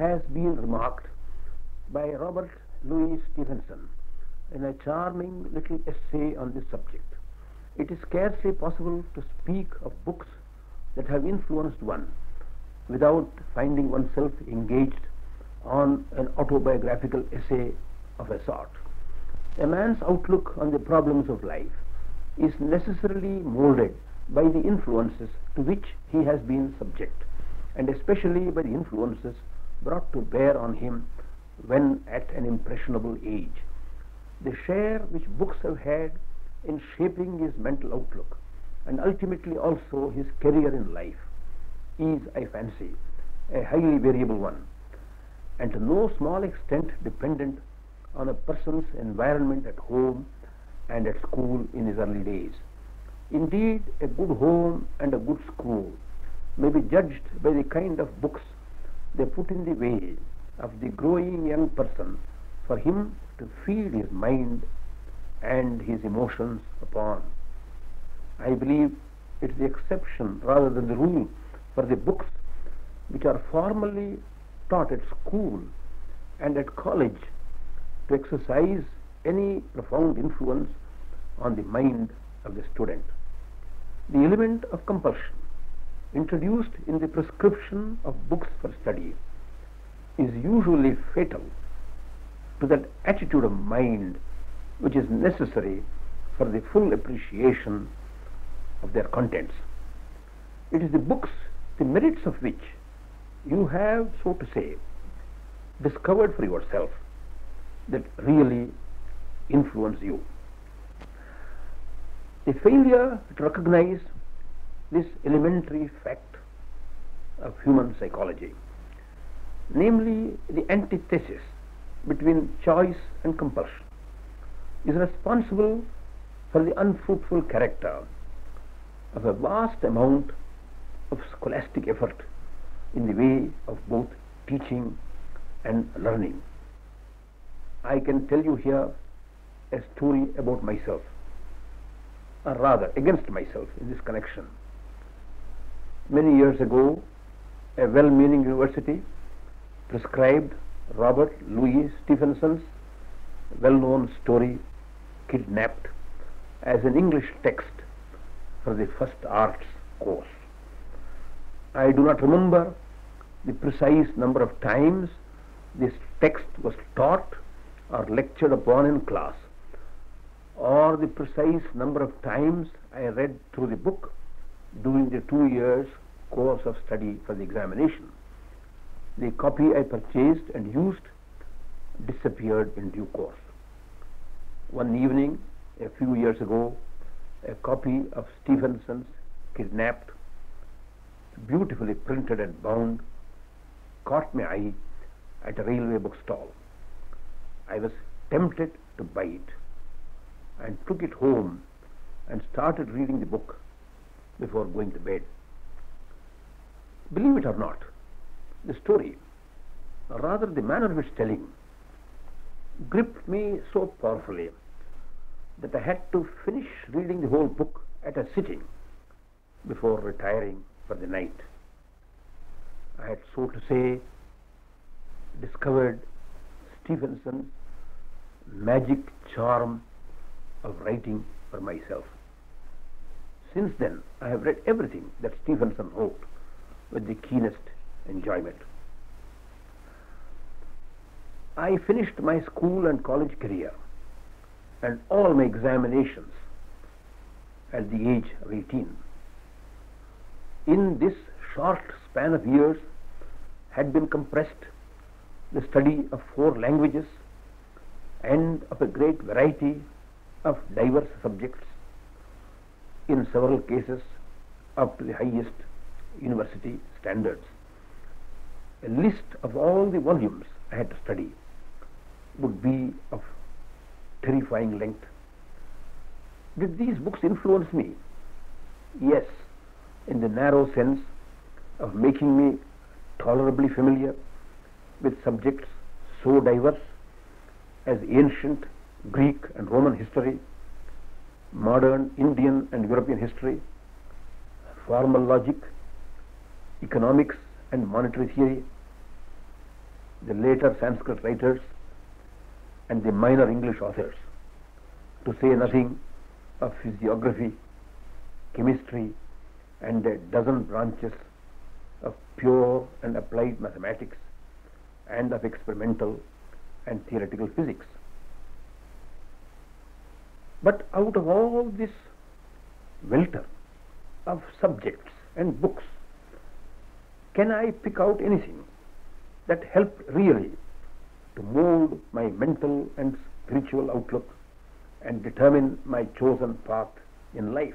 has been remarked by Robert Louis Stevenson in a charming little essay on this subject. It is scarcely possible to speak of books that have influenced one without finding oneself engaged on an autobiographical essay of a sort. A man's outlook on the problems of life is necessarily molded by the influences to which he has been subject, and especially by the influences brought to bear on him when at an impressionable age. The share which books have had in shaping his mental outlook and ultimately also his career in life is, I fancy, a highly variable one and to no small extent dependent on a person's environment at home and at school in his early days. Indeed, a good home and a good school may be judged by the kind of books they put in the way of the growing young person for him to feed his mind and his emotions upon. I believe it's the exception rather than the rule for the books which are formally taught at school and at college to exercise any profound influence on the mind of the student. The element of compulsion introduced in the prescription of books for study is usually fatal to that attitude of mind which is necessary for the full appreciation of their contents. It is the books, the merits of which you have, so to say, discovered for yourself that really influence you. The failure to recognize this elementary fact of human psychology, namely the antithesis between choice and compulsion, is responsible for the unfruitful character of a vast amount of scholastic effort in the way of both teaching and learning. I can tell you here a story about myself, or rather against myself in this connection. Many years ago, a well meaning university prescribed Robert Louis Stevenson's well known story, Kidnapped, as an English text for the first arts course. I do not remember the precise number of times this text was taught or lectured upon in class, or the precise number of times I read through the book during the two years course of study for the examination. The copy I purchased and used disappeared in due course. One evening, a few years ago, a copy of Stevenson's Kidnapped, beautifully printed and bound, caught my eye at a railway bookstall. I was tempted to buy it and took it home and started reading the book before going to bed. Believe it or not, the story, or rather the manner of its telling, gripped me so powerfully that I had to finish reading the whole book at a sitting before retiring for the night. I had, so to say, discovered Stevenson's magic charm of writing for myself. Since then, I have read everything that Stevenson wrote with the keenest enjoyment. I finished my school and college career and all my examinations at the age of 18. In this short span of years had been compressed the study of four languages and of a great variety of diverse subjects, in several cases up to the highest university standards. A list of all the volumes I had to study would be of terrifying length. Did these books influence me? Yes, in the narrow sense of making me tolerably familiar with subjects so diverse as ancient Greek and Roman history, modern Indian and European history, formal logic, economics and monetary theory, the later Sanskrit writers and the minor English authors, to say nothing of physiography, chemistry, and a dozen branches of pure and applied mathematics and of experimental and theoretical physics. But out of all this welter of subjects and books, can I pick out anything that helped really to mold my mental and spiritual outlook and determine my chosen path in life?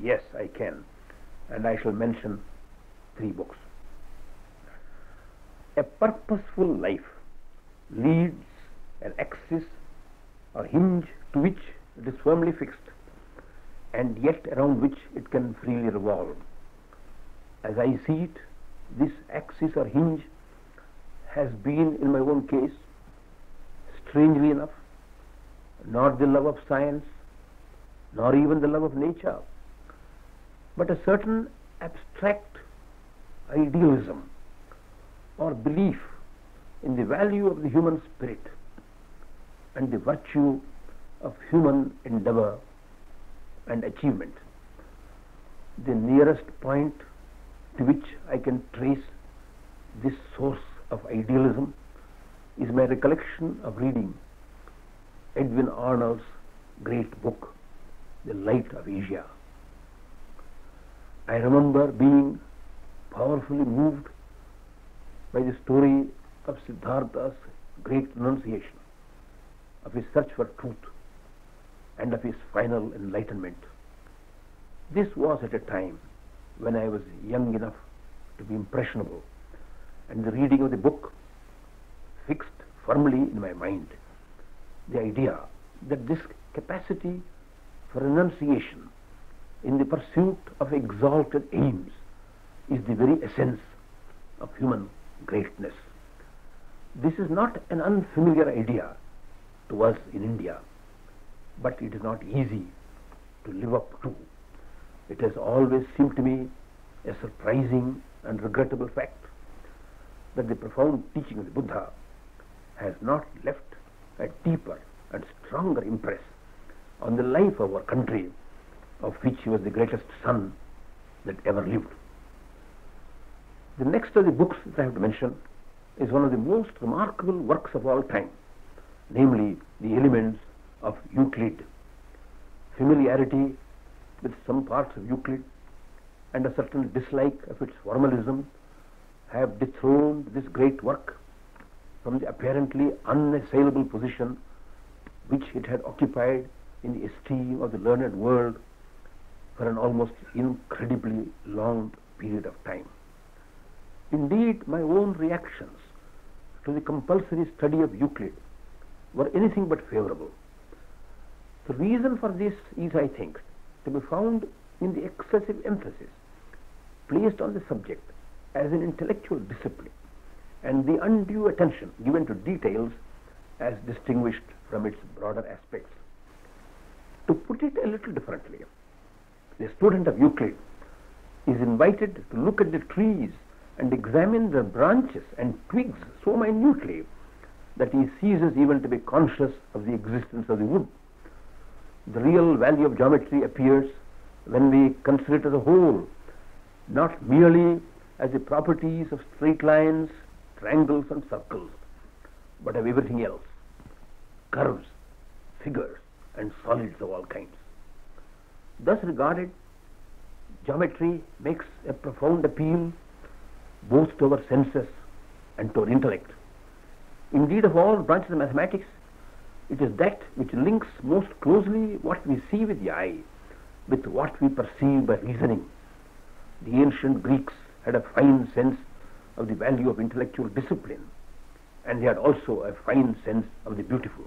Yes, I can, and I shall mention three books. A purposeful life leads an axis or hinge to which it is firmly fixed and yet around which it can freely revolve. As I see it, this axis or hinge has been, in my own case, strangely enough, not the love of science, nor even the love of nature, but a certain abstract idealism or belief in the value of the human spirit and the virtue of human endeavor and achievement. The nearest point to which I can trace this source of idealism is my recollection of reading Edwin Arnold's great book, The Light of Asia. I remember being powerfully moved by the story of Siddhartha's great renunciation, of his search for truth, and of his final enlightenment. This was at a time when I was young enough to be impressionable, and the reading of the book fixed firmly in my mind the idea that this capacity for renunciation in the pursuit of exalted aims is the very essence of human greatness. This is not an unfamiliar idea to us in India, but it is not easy to live up to. It has always seemed to me a surprising and regrettable fact that the profound teaching of the Buddha has not left a deeper and stronger impress on the life of our country, of which he was the greatest son that ever lived. The next of the books that I have to mention is one of the most remarkable works of all time, namely the elements of Euclid. Familiarity with some parts of Euclid and a certain dislike of its formalism have dethroned this great work from the apparently unassailable position which it had occupied in the esteem of the learned world for an almost incredibly long period of time. Indeed, my own reactions to the compulsory study of Euclid were anything but favorable. The reason for this is, I think, to be found in the excessive emphasis placed on the subject as an intellectual discipline and the undue attention given to details as distinguished from its broader aspects. To put it a little differently, the student of Euclid is invited to look at the trees and examine the branches and twigs so minutely that he ceases even to be conscious of the existence of the wood. The real value of geometry appears when we consider it as a whole, not merely as the properties of straight lines, triangles, and circles, but of everything else curves, figures, and solids of all kinds. Thus regarded, geometry makes a profound appeal both to our senses and to our intellect. Indeed, of all branches of mathematics, it is that which links most closely what we see with the eye with what we perceive by reasoning. The ancient Greeks had a fine sense of the value of intellectual discipline, and they had also a fine sense of the beautiful.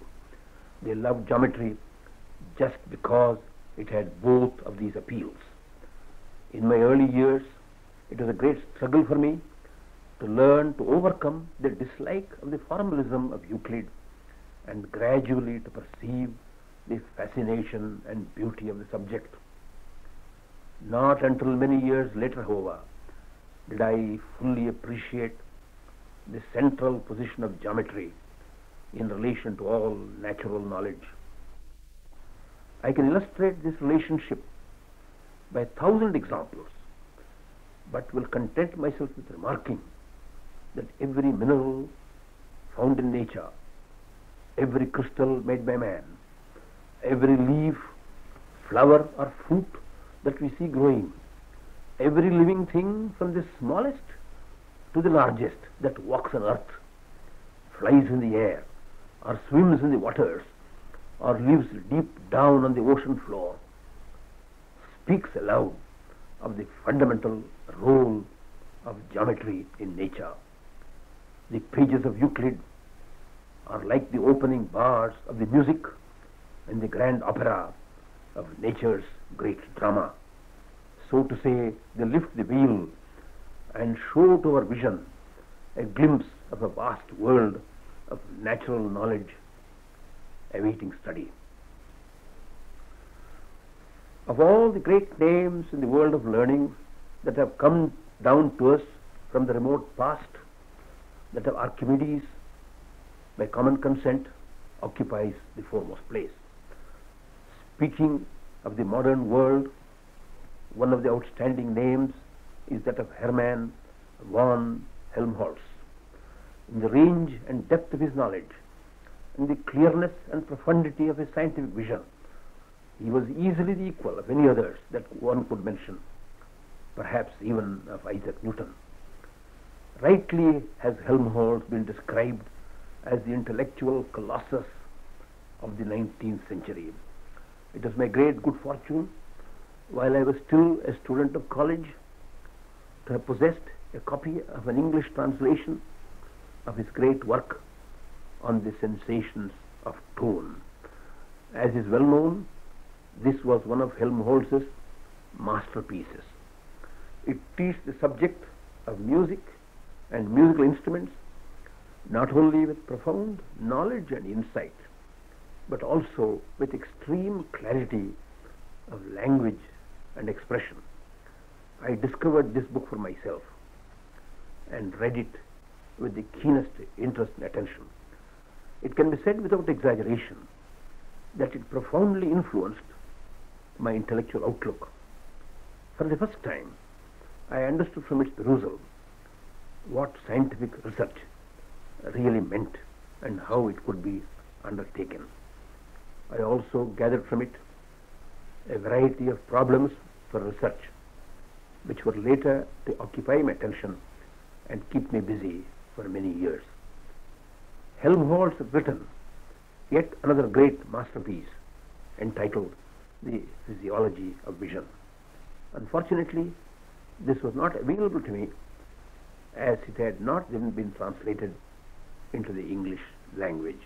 They loved geometry just because it had both of these appeals. In my early years, it was a great struggle for me to learn to overcome the dislike of the formalism of Euclid and gradually to perceive the fascination and beauty of the subject. Not until many years later, however, did I fully appreciate the central position of geometry in relation to all natural knowledge. I can illustrate this relationship by a thousand examples, but will content myself with remarking that every mineral found in nature, every crystal made by man, every leaf, flower or fruit that we see growing, every living thing from the smallest to the largest that walks on earth, flies in the air, or swims in the waters, or lives deep down on the ocean floor, speaks aloud of the fundamental role of geometry in nature. The pages of Euclid are like the opening bars of the music in the grand opera of nature's great drama. So to say, they lift the veil and show to our vision a glimpse of a vast world of natural knowledge awaiting study. Of all the great names in the world of learning that have come down to us from the remote past, that of Archimedes, by common consent, occupies the foremost place. Speaking of the modern world, one of the outstanding names is that of Hermann von Helmholtz. In the range and depth of his knowledge, in the clearness and profundity of his scientific vision, he was easily the equal of any others that one could mention, perhaps even of Isaac Newton. Rightly has Helmholtz been described as the intellectual colossus of the 19th century. It was my great good fortune, while I was still a student of college, to have possessed a copy of an English translation of his great work on the sensations of tone. As is well known, this was one of Helmholtz's masterpieces. It treats the subject of music and musical instruments not only with profound knowledge and insight, but also with extreme clarity of language and expression. I discovered this book for myself and read it with the keenest interest and attention. It can be said without exaggeration that it profoundly influenced my intellectual outlook. For the first time, I understood from its perusal what scientific research really meant and how it could be undertaken. I also gathered from it a variety of problems for research, which were later to occupy my attention and keep me busy for many years. Helmholtz written yet another great masterpiece entitled The Physiology of Vision. Unfortunately, this was not available to me as it had not even been translated into the English language.